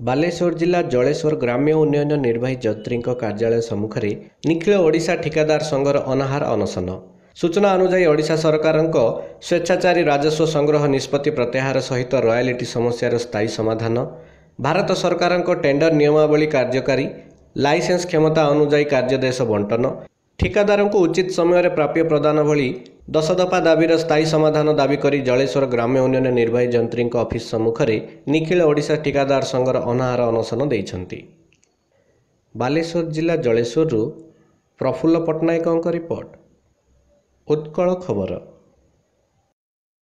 ବାଲେଶ୍ୱର ଜିଲ୍ଲା ଜଳେଶ୍ୱର ଗ୍ରାମ୍ୟ ଉନ୍ନୟନ ନିର୍ବାହୀ ଯନ୍ତ୍ରୀଙ୍କ କାର୍ଯ୍ୟାଳୟ ସମ୍ମୁଖରେ ନିଖିଳ ଓଡ଼ିଶା ଠିକାଦାର ସଂଘର ଅନାହାର ଅନଶନ। ସୂଚନା ଅନୁଯାୟୀ ଓଡ଼ିଶା ସରକାରଙ୍କ ସ୍ୱେଚ୍ଛାଚାରୀ ରାଜସ୍ୱ ସଂଗ୍ରହ ନିଷ୍ପତ୍ତି ପ୍ରତ୍ୟାହାର ସହିତ ରୟାଲିଟି ସମସ୍ୟାର ସ୍ଥାୟୀ ସମାଧାନ ଭାରତ ସରକାରଙ୍କ ଟେଣ୍ଡର ନିୟମାବଳୀ କାର୍ଯ୍ୟକାରୀ ଲାଇସେନ୍ସ କ୍ଷମତା ଅନୁଯାୟୀ କାର୍ଯ୍ୟଦେଶ ବଣ୍ଟନ ଠିକାଦାରଙ୍କୁ ଉଚିତ ସମୟରେ ପ୍ରାପ୍ୟ ପ୍ରଦାନ ଭଳି ଦଶ ଦଫା ଦାବିର ସ୍ଥାୟୀ ସମାଧାନ ଦାବି କରି ଜଳେଶ୍ୱର ଗ୍ରାମ୍ୟ ଉନ୍ନୟନ ନିର୍ବାହୀ ଯନ୍ତ୍ରୀଙ୍କ ଅଫିସ ସମ୍ମୁଖରେ ନିଖିଳ ଓଡ଼ିଶା ଠିକାଦାର ସଂଘର ଅନାହାର ଅନଶନ ଦେଇଛନ୍ତି। ବାଲେଶ୍ୱର ଜିଲ୍ଲା ଜଳେଶ୍ୱରରୁ ପ୍ରଫୁଲ୍ଲ ପଟ୍ଟନାୟକଙ୍କ ରିପୋର୍ଟ। ଉତ୍କଳ ଖବର।